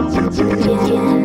Yeah.